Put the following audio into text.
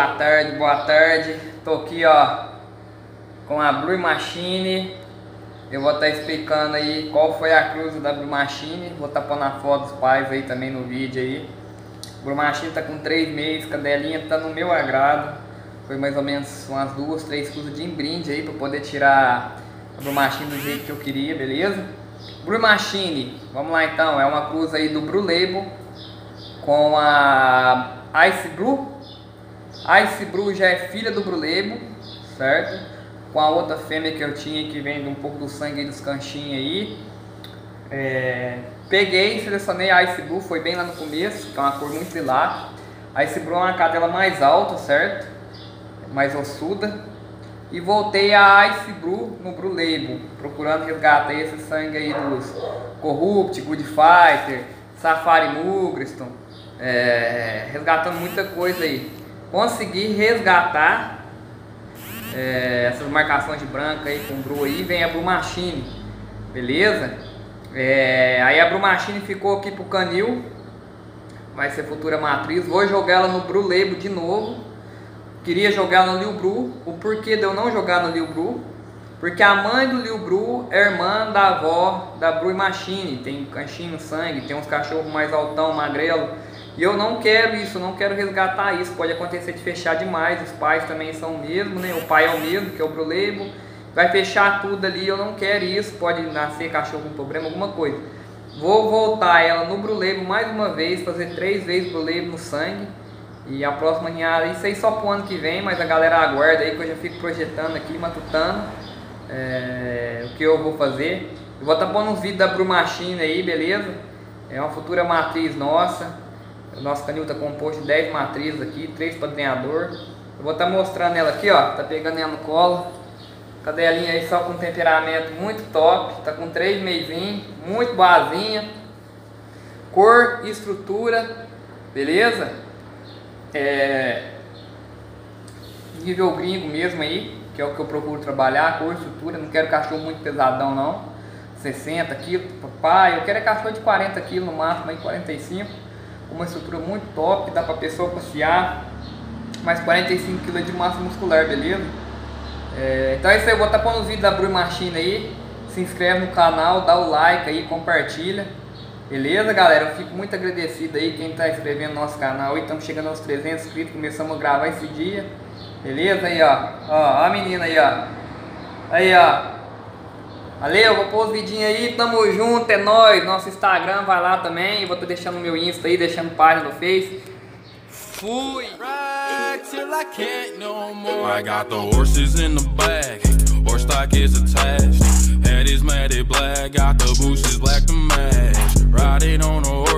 tarde, boa tarde. Tô aqui, ó, com a Blue Machine. Eu vou estar tá explicando aí qual foi a cruz da Blue Machine. Vou estar tá pondo a foto dos pais aí também no vídeo aí. Blue Machine tá com 3 meses, cadelinha tá no meu agrado. Foi mais ou menos umas duas, três cruzes de brinde aí para poder tirar a Blue Machine do jeito que eu queria, beleza? Blue Machine, vamos lá então, é uma cruz aí do Blue Label com a Ice Blue. Ice Blue já é filha do Label, certo? Com a outra fêmea que eu tinha que vem um pouco do sangue dos canchinhos aí. É, peguei, selecionei a Ice Blue, foi bem lá no começo, que é uma cor muito lilás. A Ice Blue é uma cadela mais alta, certo? Mais ossuda. E voltei a Ice Blue no Blue Label, procurando resgatar esse sangue aí dos Corrupt, Good Fighter, Safari Mugriston, é, resgatando muita coisa aí. Consegui resgatar é, essas marcações de branca aí com Bru aí, vem a Bru Machine, beleza? É, aí a Bru Machine ficou aqui pro canil, vai ser futura matriz. Vou jogar ela no Bru Label de novo queria jogar no Liu Bru. O porquê de eu não jogar no Liu Bru? Porque a mãe do Liu Bru é irmã da avó da Bru Machine. Tem canchinho sangue, tem uns cachorros mais altão, magrelo. E eu não quero isso, não quero resgatar isso. Pode acontecer de fechar demais. Os pais também são o mesmo, né? O pai é o mesmo, que é o Label. Vai fechar tudo ali, eu não quero isso. Pode nascer cachorro com problema, alguma coisa. Vou voltar ela no Brulebo mais uma vez, fazer três vezes Brulebo no sangue e a próxima ninhada, isso aí só pro ano que vem, mas a galera aguarda aí que eu já fico projetando aqui, matutando é, o que eu vou fazer. Eu vou estar tá pondo uns vídeos da Brumachina aí, beleza? É uma futura matriz nossa. O nosso canil está composto de 10 matrizes aqui, 3 para treinador. Eu vou estar tá mostrando ela aqui, ó. Tá pegando ela no colo. Cadelinha aí só com temperamento muito top. Tá com 3 meizinhos, muito boazinha. Cor estrutura, beleza? é, nível gringo mesmo aí, que é o que eu procuro trabalhar, cor, estrutura, não quero cachorro muito pesadão não, 60 quilos, papai, eu quero é cachorro de 40 quilos no máximo, aí 45, uma estrutura muito top, dá pra pessoa passear, mais 45 quilos de massa muscular, beleza? É, então é isso aí, eu vou estar pondo os vídeos da Brui Machina aí, se inscreve no canal, dá o like aí, compartilha. Beleza, galera? Eu fico muito agradecido aí quem está inscrevendo no nosso canal. Estamos chegando aos 300 inscritos, começamos a gravar esse dia. Beleza? Aí, ó. Ó, a menina aí, ó. Aí, ó. Valeu, vou pôr os vidinhos aí. Tamo junto, é nóis. Nosso Instagram vai lá também. Vou estar deixando meu Insta aí, deixando página no Face. Fui! I got the horses in the bag. Horse stock is attached. Head is matted black. Got the bushes black to match. Riding on a horse,